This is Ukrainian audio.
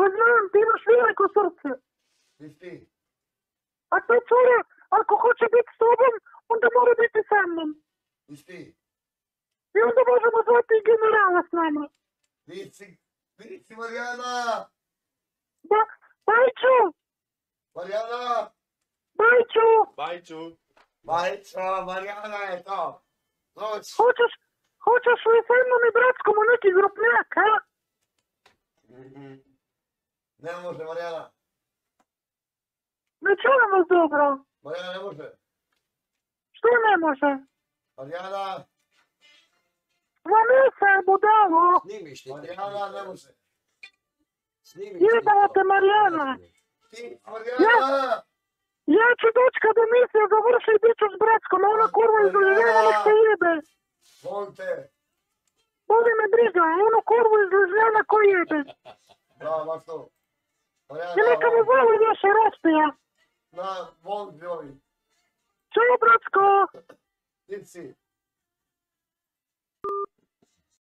Познам, ти имаш велико срце. А тој човек, ако хоче бити с тобом, онда мора бити са мном. И онда можемо звати и генерала с нама. Вици, Марјана! Да, Бајчо! Марјана! Бајчо! Бајчо! Бајчо, Марјана е то! Ноќ! Хочеш, хочеш ли са мном и братскому неки ну групњак, а? Не може, Мар'яна. Ну чого вас добро? Мар'яна не може. Що не може? Мар'яна. Вони це будало. Знімеш ти. Мар'яна не може. Знімеш. Їдала Мар'яна. Ти, Мар'яна! Я чи дочка до місця завершив бічу з братськом, а вона курва із Лізняна не стоїде. Монте. Буде не брізна, а вона курва із Лізняна коїде. Да, Васо. Wylekanowały nasze rosty. Na wąt biorę. Cześć, bratko. Nic.